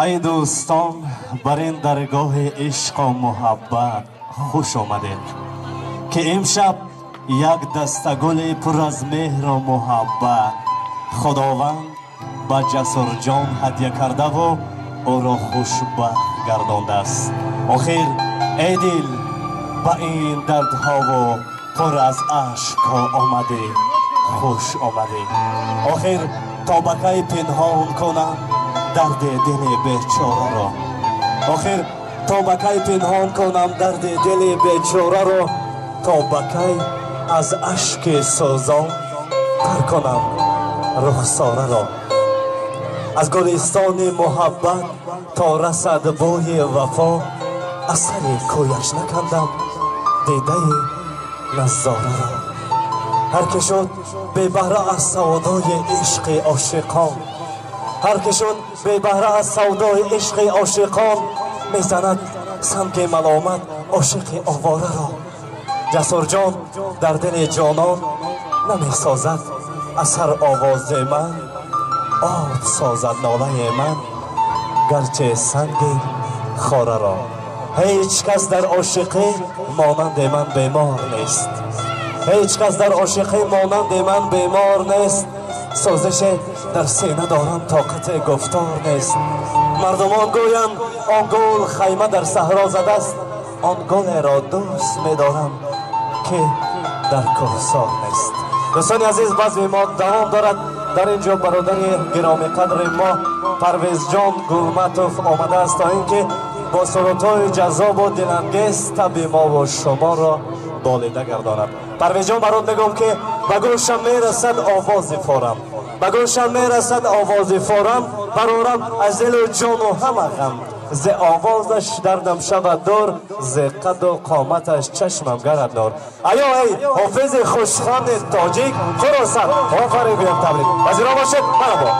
ای دوستان بر این درگاه عشق و محبت خوش آمدید که امشب یک دسته گل پر از مهر و محبت خداوند به جسر جان هدیه کرده و او را خوشبخت گردانده است آخر ای دل به این دردها و پر از عشق ها آمده خوش آمده آخر تا بکی پنهان کنم درد دل بیچاره را. آخر تا بکی پنهان کنم درد دل بیچاره را تا بکی از اشک سوزان تر کنم رخساره را. از گلستان محبت تا رسد بوی وفا اثر کویش نکندم دیده نظاره را. هر که شد به بهره از سودای عشق عاشقان هر که شد به بهره از سودای عشق عاشقان می‌زند سنگ ملامت عاشق آواره را. جسور جان در دل جانان نمی‌سازد اثر آواز من آب سازد ناله من گرچه سنگ خاره را. هیچ کس در عاشقی مانند من بیمار نیست. هیچ کس در عاشقی مانند من بیمار نیست. سوزش در سینه دارم طاقت گفتار نیست. مردمان گویند آن گل خیمه در صحرا زده است. آن گل را دوست میدارم که در کوهسار نیست. دوستان عزیز باز ما دوام دارد. در اینجا برادر گرامی قدر ما پرویز جان گلمتوف آمده است تا اینکه با سرودهای جذاب و دلانگیز تب ما و شما را بالیده گرداند پرویز جان برات میگم که به گوشم می‌رسد آواز فارم به گوشم می‌رسد آواز فارم برارم از دل و جان و همه غم. ز آوازش دردم شود دور. ز قد و قامتش چشمم گرد نور. ایا ای حافظ خوشخان تاجیک؟ سر؟ آفرین بیم تبریک. پذیرا باشد مرحبا.